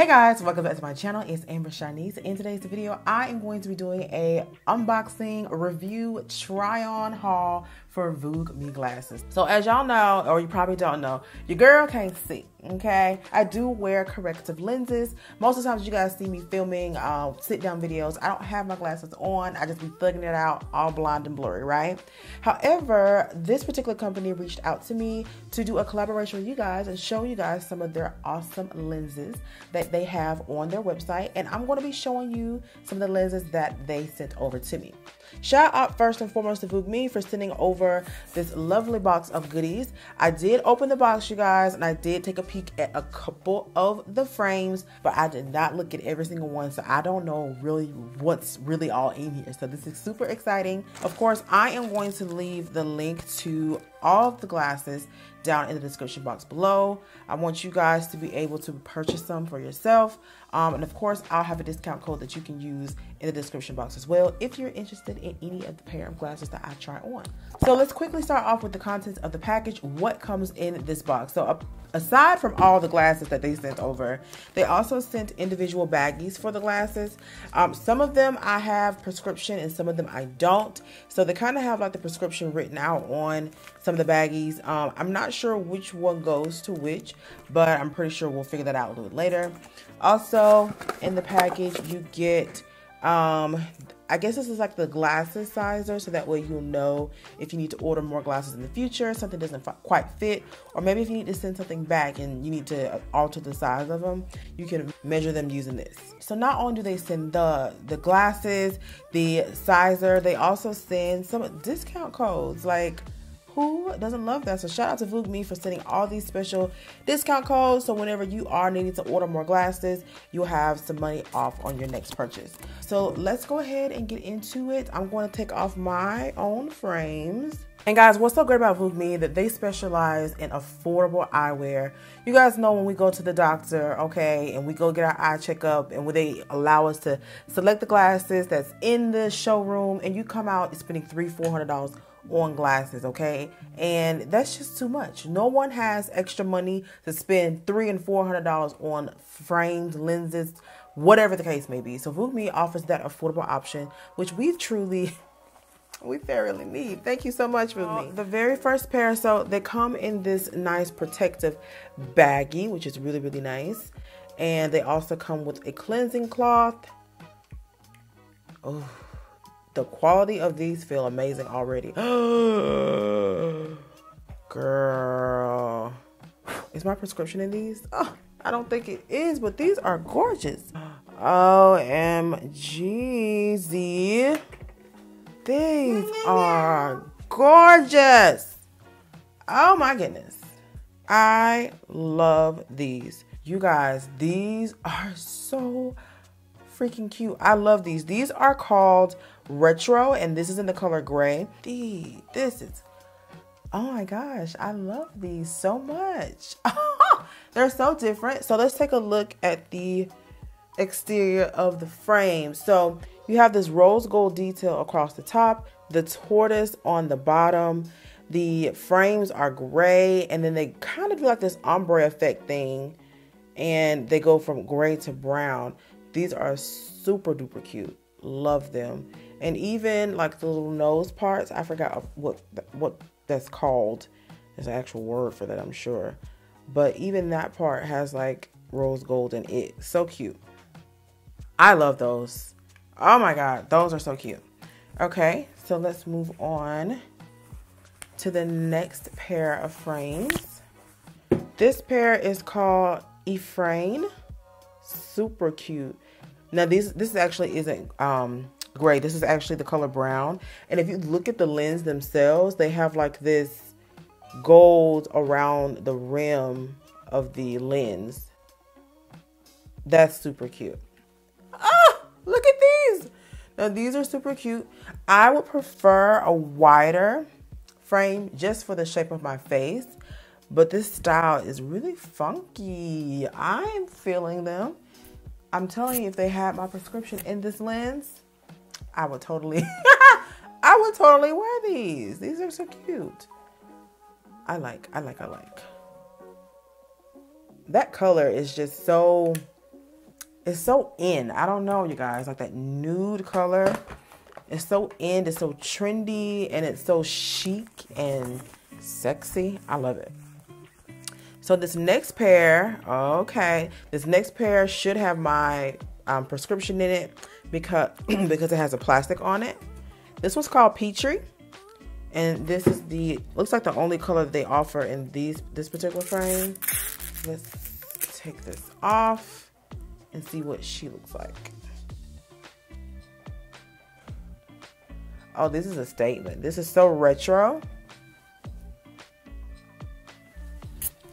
Hey guys, welcome back to my channel. It's Amber Sharniece. In today's video, I am going to be doing a unboxing, review, try on haul for VoogueMe glasses. So as y'all know, or you probably don't know, your girl can't see, okay? I do wear corrective lenses. Most of the times you guys see me filming uh, sit down videos, I don't have my glasses on. I just be thugging it out all blonde and blurry, right? However, this particular company reached out to me to do a collaboration with you guys and show you guys some of their awesome lenses that they have on their website. And I'm going to be showing you some of the lenses that they sent over to me. Shout out first and foremost to VoogueMe for sending over this lovely box of goodies. I did open the box, you guys, and I did take a peek at a couple of the frames, but I did not look at every single one, so I don't know really what's really all in here. So this is super exciting. Of course, I am going to leave the link to all of the glasses down in the description box below. I want you guys to be able to purchase some for yourself. Um, and of course, I'll have a discount code that you can use in the description box as well if you're interested in any of the pair of glasses that I try on. So let's quickly start off with the contents of the package. What comes in this box? So aside from all the glasses that they sent over, they also sent individual baggies for the glasses. Um, some of them I have prescription and some of them I don't. So they kind of have like the prescription written out on some of the baggies. Um, I'm not sure which one goes to which, but I'm pretty sure we'll figure that out a little bit later. Also, in the package, you get um, I guess this is like the glasses sizer, so that way you'll know if you need to order more glasses in the future, something doesn't quite fit, or maybe if you need to send something back and you need to uh, alter the size of them, you can measure them using this. So not only do they send the the glasses, the sizer, they also send some discount codes like who doesn't love that? So shout out to VoogueMe for sending all these special discount codes. So whenever you are needing to order more glasses, you'll have some money off on your next purchase. So let's go ahead and get into it. I'm going to take off my own frames. And guys, what's so great about VoogueMe that they specialize in affordable eyewear. You guys know when we go to the doctor, okay, and we go get our eye checkup and when they allow us to select the glasses that's in the showroom and you come out spending three, four hundred dollars on glasses, okay? And that's just too much. No one has extra money to spend three and four hundred dollars on frames, lenses, whatever the case may be. So VoogueMe offers that affordable option, which we truly we thoroughly need. Thank you so much me. The very first pair, so they come in this nice protective baggie, which is really, really nice. And they also come with a cleansing cloth. Oh, the quality of these feel amazing already. Girl. Is my prescription in these? Oh, I don't think it is, but these are gorgeous. OMG. These are gorgeous. Oh my goodness. I love these. You guys, these are so freaking cute. I love these. These are called retro and this is in the color gray. These, this is, oh my gosh, I love these so much. They're so different. So let's take a look at the exterior of the frame. So you have this rose gold detail across the top, the tortoise on the bottom. The frames are gray and then they kind of do like this ombre effect thing and they go from gray to brown. These are super duper cute. Love them. And even like the little nose parts i forgot what what that's called. There's an actual word for that i'm sure. But even that part has like rose gold in it. So cute. I love those. Oh my god those are so cute. Okay so let's move on to the next pair of frames. This pair is called Efrain super cute now this this actually isn't um gray. This is actually the color brown. And if you look at the lens themselves, they have like this gold around the rim of the lens. That's super cute. Ah, look at these. Now these are super cute. I would prefer a wider frame just for the shape of my face. But this style is really funky. I'm feeling them. I'm telling you, if they had my prescription in this lens, I would totally, I would totally wear these. These are so cute. I like, I like, I like. That color is just so It's so in. I don't know, you guys. Like that nude color. It's so in. It's so trendy. And it's so chic and sexy. I love it. So this next pair, okay, this next pair should have my um, prescription in it because because it has a plastic on it. This one's called Peachy, and this is the looks like the only color they offer in these this particular frame. Let's take this off and see what she looks like. Oh, this is a statement. This is so retro.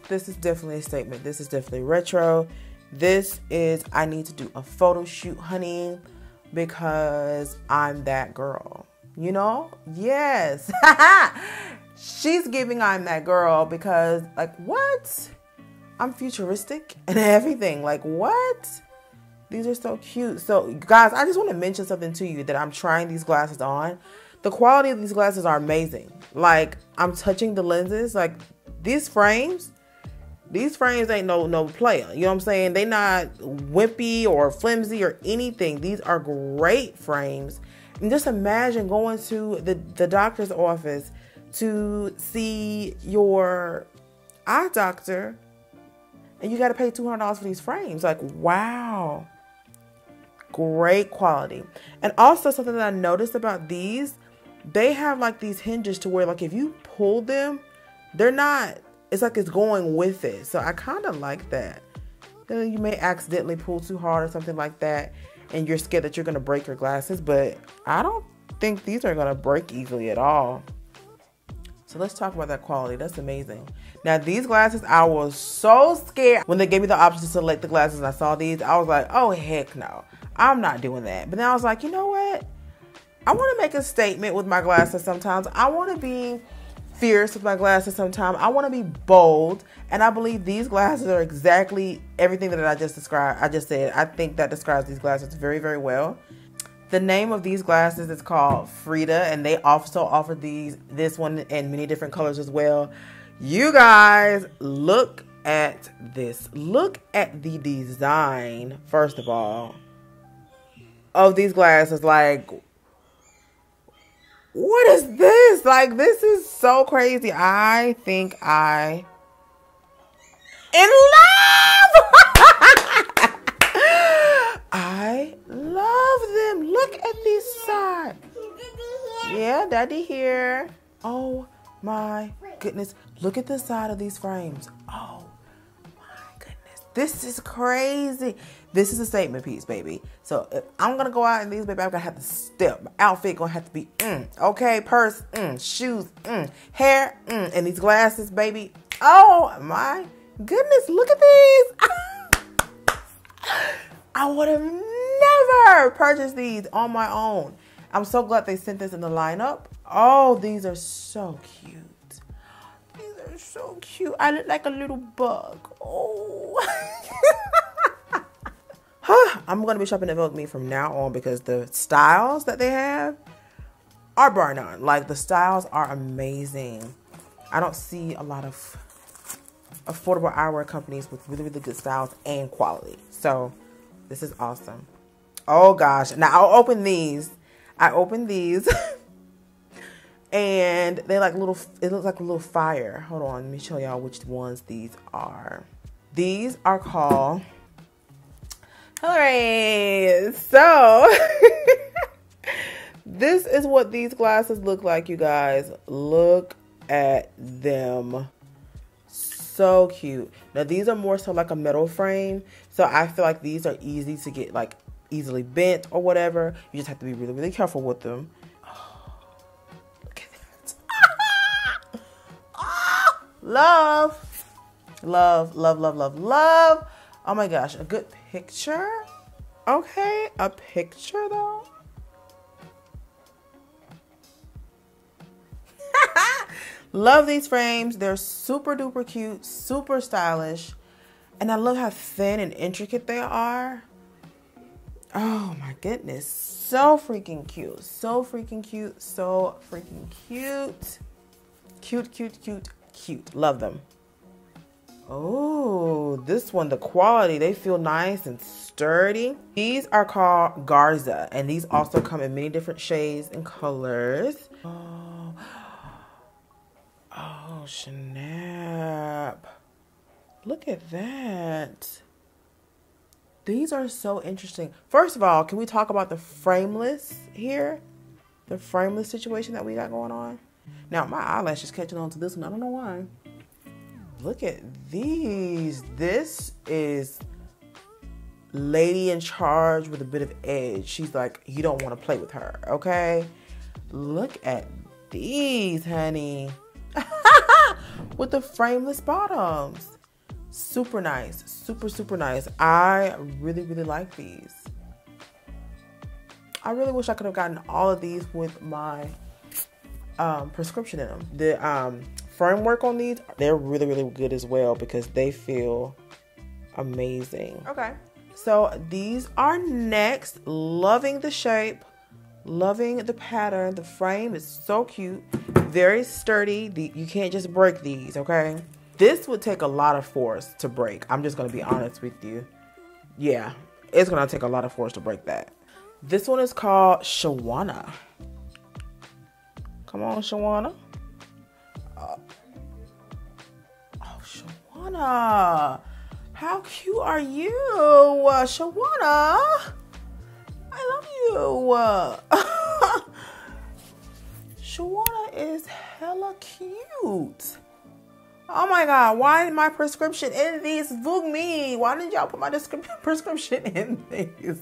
This is definitely a statement. This is definitely retro. This is, I need to do a photo shoot, honey, because I'm that girl. You know? Yes. She's giving I'm that girl because, like, what? I'm futuristic and everything. Like, what? These are so cute. So, guys, I just want to mention something to you that I'm trying these glasses on. The quality of these glasses are amazing. Like, I'm touching the lenses. Like, these frames, these frames ain't no no player. You know what I'm saying? They not wimpy or flimsy or anything. These are great frames. And just imagine going to the, the doctor's office to see your eye doctor and you got to pay $200 for these frames. Like, wow. Great quality. And also, something that I noticed about these, they have like these hinges to where, like, if you pull them, they're not, it's like it's going with it. So I kind of like that. You may accidentally pull too hard or something like that, and you're scared that you're going to break your glasses, but I don't think these are going to break easily at all. So let's talk about that quality. That's amazing. Now these glasses, I was so scared when they gave me the option to select the glasses I saw these. I was like, oh heck no, I'm not doing that. But then I was like, you know what? I want to make a statement with my glasses sometimes. I want to be fierce with my glasses sometimes. I want to be bold. And I believe these glasses are exactly everything that I just described. I just said, I think that describes these glasses very, very well. The name of these glasses is called Fredia, and they also offer these this one in many different colors as well. You guys, look at this. Look at the design, first of all, of these glasses. Like, what is this? Like, this is so crazy. I think I in love. I love them. Look at these sides. Yeah, daddy here. Oh my goodness. Look at the side of these frames. Oh my goodness. This is crazy. This is a statement piece, baby. So if I'm gonna go out in these, baby, I'm gonna have to step. My outfit gonna have to be mm, okay. Purse, mm, shoes, mm, hair, mm, and these glasses, baby. Oh my goodness, look at these. I would have never purchased these on my own. I'm so glad they sent this in the lineup. Oh, these are so cute. These are so cute. I look like a little bug. Oh. I'm going to be shopping at VoogueMe from now on because the styles that they have are bar none. Like the styles are amazing. I don't see a lot of affordable eyewear companies with really, really good styles and quality. So this is awesome. Oh gosh. Now I'll open these. I opened these. and they like little it looks like a little fire. Hold on, let me show y'all which ones these are. These are called Alright, so this is what these glasses look like, you guys. Look at them. So cute. Now these are more so like a metal frame, so I feel like these are easy to get like easily bent or whatever. You just have to be really, really careful with them. Look at that. love. Love, love, love, love, love. Oh my gosh, a good picture? Okay, a picture though? love these frames. They're super duper cute, super stylish. And I love how thin and intricate they are. Oh my goodness. So freaking cute. So freaking cute. So freaking cute. Cute, cute, cute, cute. Love them. Oh, this one, the quality, they feel nice and sturdy. These are called Garza, and these also come in many different shades and colors. Oh, oh snap. Look at that. These are so interesting. First of all, can we talk about the frameless here? The frameless situation that we got going on? Now, my eyelash is catching on to this one. I don't know why. Look at these. This is lady in charge with a bit of edge. She's like, you don't want to play with her, okay? Look at these, honey. with the frameless bottoms. Super nice. Super, super nice. I really, really like these. I really wish I could have gotten all of these with my um, prescription in them. The um, framework on these, they're really, really good as well because they feel amazing. Okay. So these are next. Loving the shape, loving the pattern. The frame is so cute, very sturdy. The, you can't just break these, okay? This would take a lot of force to break. I'm just going to be honest with you. Yeah, it's going to take a lot of force to break that. This one is called Shawana. Come on, Shawana. Shawana. How cute are you, uh, Shawana? I love you. Shawana is hella cute. Oh my god, why my prescription in these? VoogueMe. Why didn't y'all put my prescription in these?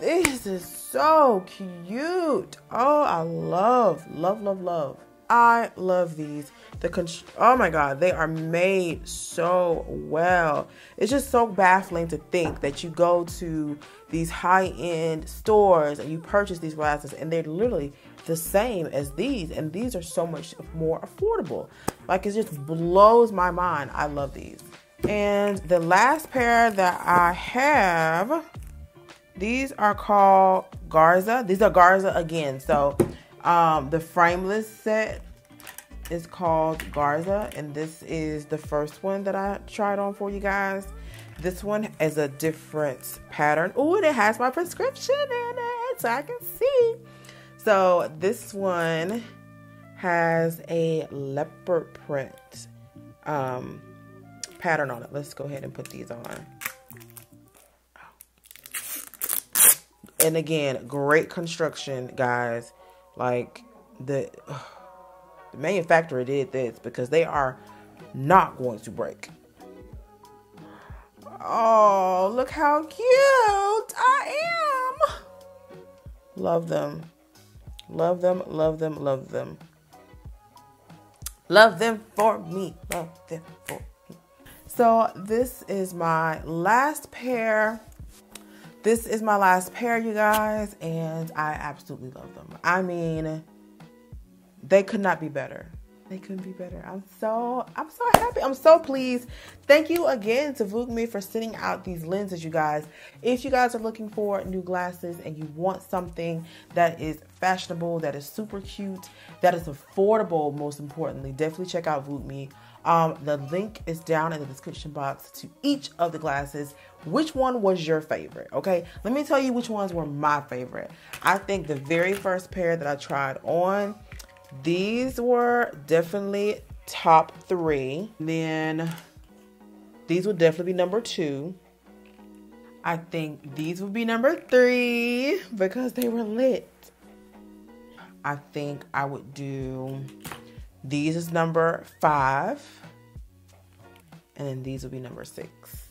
This is so cute. Oh, I love, love, love, love. I love these. The oh my god, they are made so well. It's just so baffling to think that you go to these high-end stores and you purchase these glasses and they're literally the same as these and these are so much more affordable. Like it just blows my mind. I love these. And the last pair that I have these are called Garza. These are Garza again. So um, the frameless set is called Garza, and this is the first one that I tried on for you guys. This one is a different pattern. Oh, and it has my prescription in it, so I can see. So this one has a leopard print um, pattern on it. Let's go ahead and put these on. and again, great construction, guys. Like the, the manufacturer did this because they are not going to break. Oh, look how cute I am. Love them. Love them, love them, love them. Love them for me. Love them for me. So, this is my last pair this is my last pair, you guys, and I absolutely love them. I mean, they could not be better. They couldn't be better. I'm so I'm so happy. I'm so pleased. Thank you again to VoogueMe for sending out these lenses, you guys. If you guys are looking for new glasses and you want something that is fashionable, that is super cute, that is affordable, most importantly, definitely check out VoogueMe. Um, the link is down in the description box to each of the glasses. Which one was your favorite? Okay, let me tell you which ones were my favorite. I think the very first pair that I tried on, these were definitely top three. Then these would definitely be number two. I think these would be number three because they were lit. I think I would do these is number five. And then these will be number six.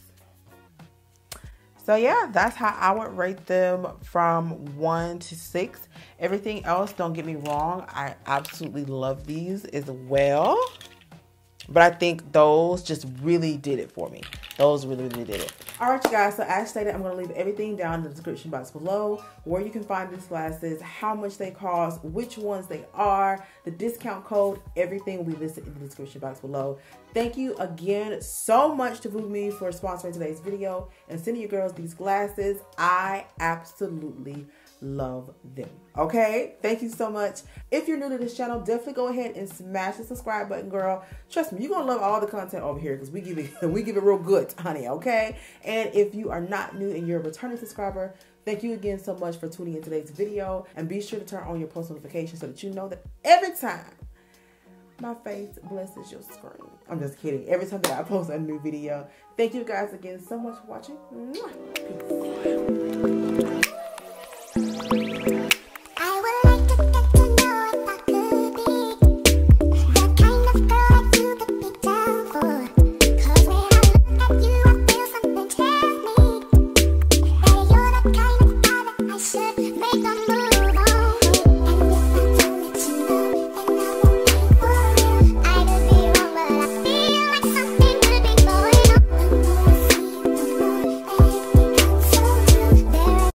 So yeah, that's how I would rate them from one to six. Everything else, don't get me wrong, I absolutely love these as well. But I think those just really did it for me. Those really, really did it. All right, you guys. So as stated, I'm going to leave everything down in the description box below. Where you can find these glasses, how much they cost, which ones they are, the discount code, everything be listed in the description box below. Thank you again so much to VoogueMe for sponsoring today's video and sending you girls these glasses. I absolutely love them. Okay? Thank you so much. If you're new to this channel, definitely go ahead and smash the subscribe button, girl. Trust me, you're gonna love all the content over here because we give it we give it real good, honey. Okay? And if you are not new and you're a returning subscriber, thank you again so much for tuning in today's video. And be sure to turn on your post notifications so that you know that every time my face blesses your screen. I'm just kidding. Every time that I post a new video. Thank you guys again so much for watching. Peace.